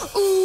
Ooh.